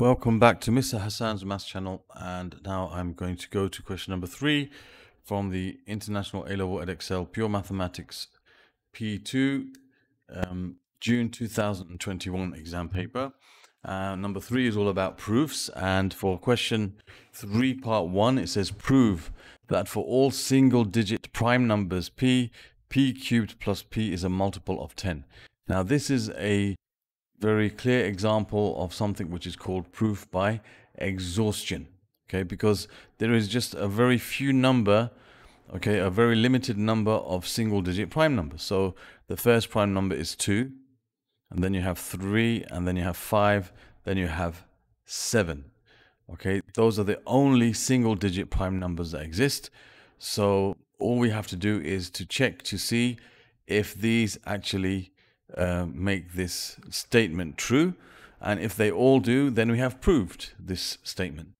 Welcome back to Mr. Hassaan's Maths channel and now I'm going to go to question number three from the International A-Level Edexcel Pure Mathematics P2 um, June 2021 exam paper. Uh, number three is all about proofs and for question three part one it says prove that for all single digit prime numbers p, p cubed plus p is a multiple of 10. Now this is a very clear example of something which is called proof by exhaustion. Okay, because there is just a very few number, okay, a very limited number of single digit prime numbers. So the first prime number is 2, and then you have 3, and then you have 5, then you have 7. Okay, those are the only single digit prime numbers that exist. So all we have to do is to check to see if these actually uh, make this statement true. And if they all do, then we have proved this statement.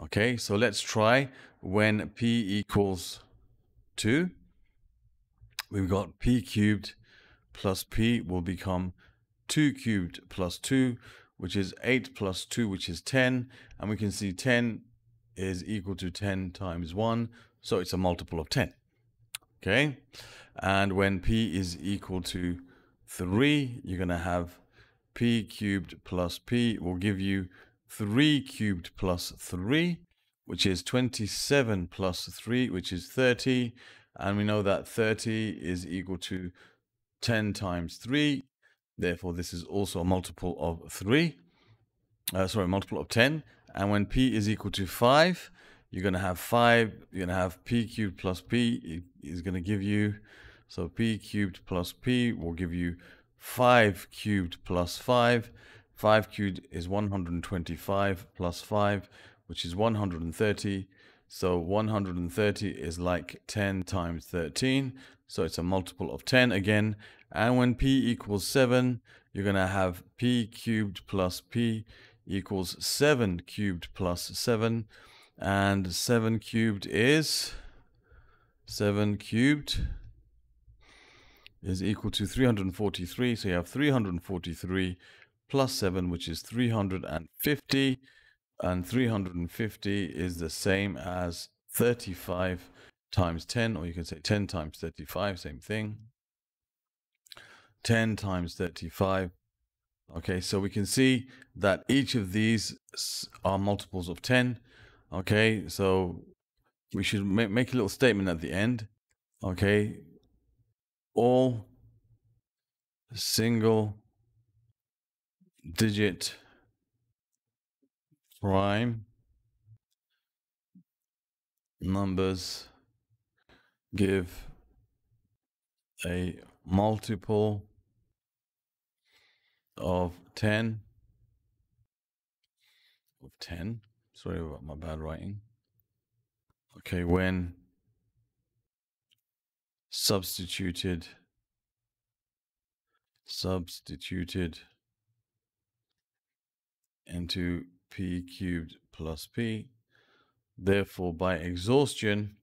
Okay, so let's try when p equals 2. We've got p cubed plus p will become 2 cubed plus 2, which is 8 plus 2, which is 10. And we can see 10 is equal to 10 times 1, so it's a multiple of 10. Okay, and when p is equal to 3, you're going to have p cubed plus p will give you 3 cubed plus 3, which is 27 plus 3, which is 30. And we know that 30 is equal to 10 times 3. Therefore, this is also a multiple of 3. Uh, sorry, multiple of 10. And when p is equal to 5, you're going to have 5. You're going to have p cubed plus p is going to give you so p cubed plus p will give you 5 cubed plus 5. 5 cubed is 125 plus 5, which is 130. So 130 is like 10 times 13. So it's a multiple of 10 again. And when p equals 7, you're going to have p cubed plus p equals 7 cubed plus 7. And 7 cubed is 7 cubed is equal to 343. So you have 343 plus 7, which is 350. And 350 is the same as 35 times 10, or you can say 10 times 35, same thing. 10 times 35. Okay, so we can see that each of these are multiples of 10. Okay, so we should make a little statement at the end. Okay, all single digit prime numbers give a multiple of 10 of 10 sorry about my bad writing. Okay when substituted substituted into p cubed plus p. Therefore, by exhaustion,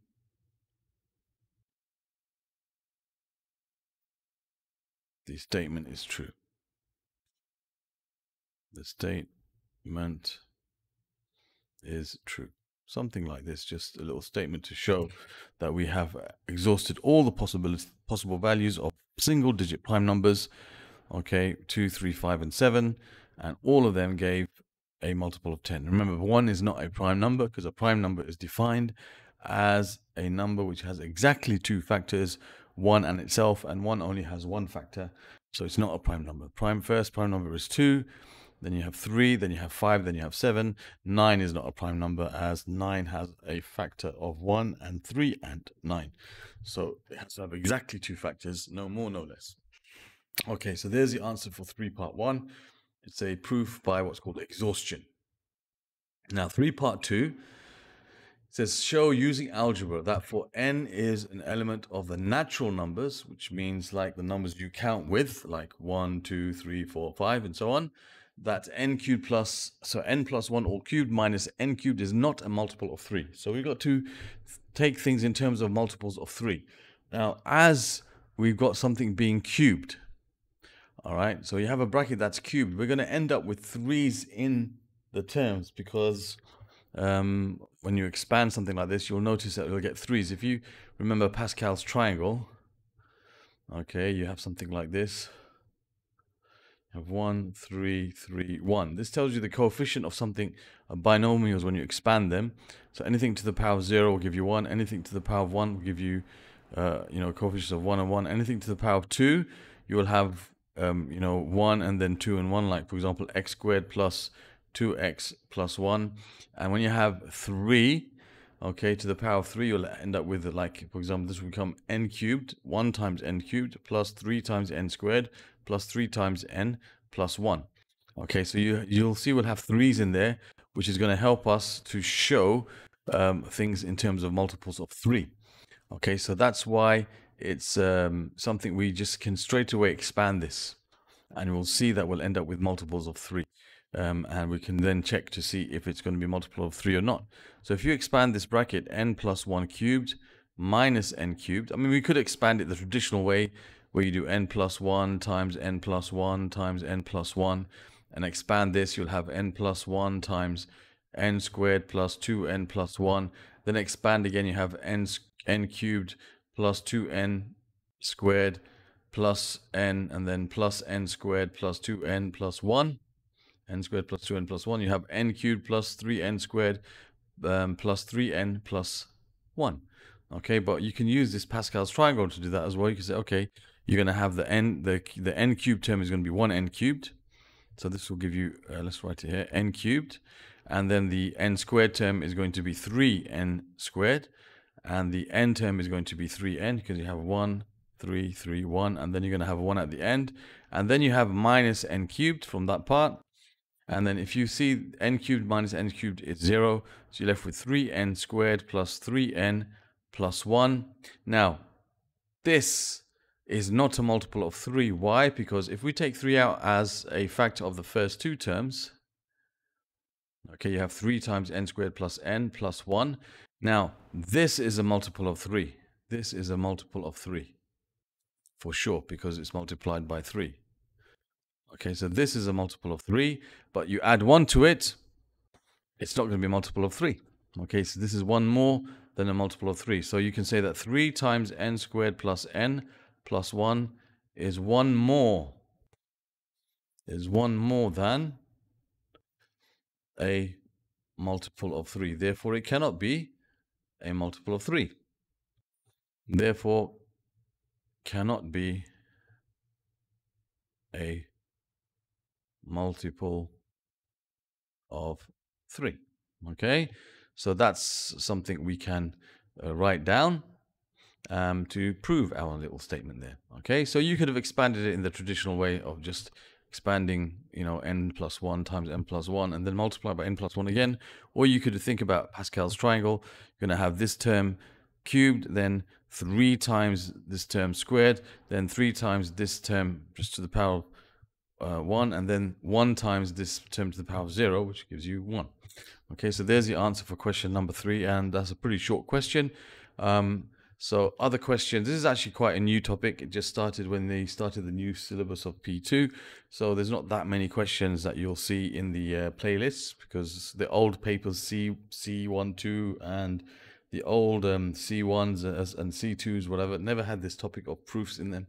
the statement is true. The statement is true something like this, just a little statement to show mm-hmm. that we have uh, exhausted all the possibility, possible values of single digit prime numbers, okay, 2, 3, 5, and 7, and all of them gave a multiple of 10. Remember, 1 is not a prime number because a prime number is defined as a number which has exactly two factors, 1 and itself, and 1 only has one factor, so it's not a prime number. Prime first prime number is 2, then you have 3, then you have 5, then you have 7. 9 is not a prime number as 9 has a factor of 1 and 3 and 9. So it has to have exactly two factors, no more, no less. Okay, so there's the answer for 3 part 1. It's a proof by what's called exhaustion. Now 3 part 2 says show using algebra that for n is an element of the natural numbers, which means like the numbers you count with, like 1, 2, 3, 4, 5, and so on, that n cubed plus, so n plus 1 all cubed minus n cubed is not a multiple of 3. So we've got to take things in terms of multiples of 3. Now, as we've got something being cubed, all right, so you have a bracket that's cubed, we're going to end up with 3's in the terms because um, when you expand something like this, you'll notice that you'll get threes. If you remember Pascal's triangle, okay, you have something like this. Have one, three, three, one. This tells you the coefficient of something, uh, binomials when you expand them. So anything to the power of zero will give you one. Anything to the power of one will give you, uh, you know, coefficients of one and one. Anything to the power of two, you will have, um, you know, one and then two and one. Like for example, x squared plus 2x plus 1. And when you have 3, okay, to the power of 3, you'll end up with, like, for example, this will become n cubed, 1 times n cubed, plus 3 times n squared, plus 3 times n, plus 1. Okay, so you, you'll see we'll have 3's in there, which is going to help us to show um, things in terms of multiples of 3. Okay, so that's why it's um, something we just can straight away expand this. And we'll see that we'll end up with multiples of 3 um, and we can then check to see if it's going to be multiple of 3 or not. So if you expand this bracket, n plus 1 cubed minus n cubed, I mean, we could expand it the traditional way, where you do n plus 1 times n plus 1 times n plus 1, and expand this, you'll have n plus 1 times n squared plus 2n plus 1. Then expand again, you have n, n cubed plus 2n squared plus n, and then plus n squared plus 2n plus 1 n squared plus 2n plus 1. You have n cubed plus 3n squared um, plus 3n plus 1. Okay, but you can use this Pascal's triangle to do that as well. You can say, okay, you're going to have the n, the, the n cubed term is going to be 1 n cubed. So this will give you, uh, let's write it here, n cubed. And then the n squared term is going to be 3n squared. And the n term is going to be 3n because you have 1, 3, 3, 1. And then you're going to have 1 at the end. And then you have minus n cubed from that part. And then if you see n cubed minus n cubed is 0. So you're left with 3n squared plus 3n plus 1. Now, this is not a multiple of 3. Why? Because if we take 3 out as a factor of the first two terms, okay, you have 3 times n squared plus n plus 1. Now, this is a multiple of 3. This is a multiple of 3. For sure, because it's multiplied by 3. Okay, so this is a multiple of 3, but you add 1 to it, it's not going to be a multiple of 3. Okay, so this is 1 more than a multiple of 3. So you can say that 3 times n squared plus n plus 1 is 1 more. Is 1 more than a multiple of 3. Therefore, it cannot be a multiple of 3. Therefore, cannot be a multiple of 3. Okay, so that's something we can uh, write down um, to prove our little statement there. Okay, so you could have expanded it in the traditional way of just expanding, you know, n plus 1 times n plus 1 and then multiply by n plus 1 again. Or you could think about Pascal's triangle. You're going to have this term cubed, then 3 times this term squared, then 3 times this term just to the power uh, 1 and then 1 times this term to the power of 0 which gives you 1 okay so there's the answer for question number 3 and that's a pretty short question um, so other questions this is actually quite a new topic it just started when they started the new syllabus of P2 so there's not that many questions that you'll see in the uh, playlists because the old papers C C1 2 and the old um, C1s and C2s whatever never had this topic of proofs in them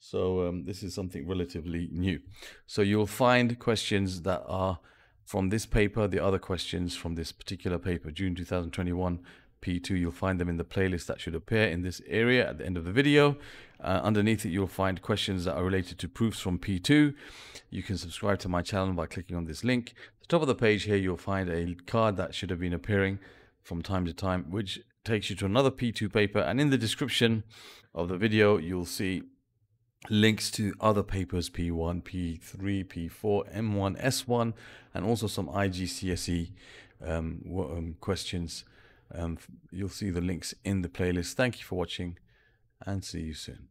so um, this is something relatively new. So you'll find questions that are from this paper, the other questions from this particular paper, June 2021 P2. You'll find them in the playlist that should appear in this area at the end of the video. Uh, underneath it, you'll find questions that are related to proofs from P2. You can subscribe to my channel by clicking on this link. At the top of the page here, you'll find a card that should have been appearing from time to time, which takes you to another P2 paper. And in the description of the video, you'll see links to other papers P1, P3, P4, M1, S1, and also some IGCSE um, um, questions. Um, you'll see the links in the playlist. Thank you for watching and see you soon.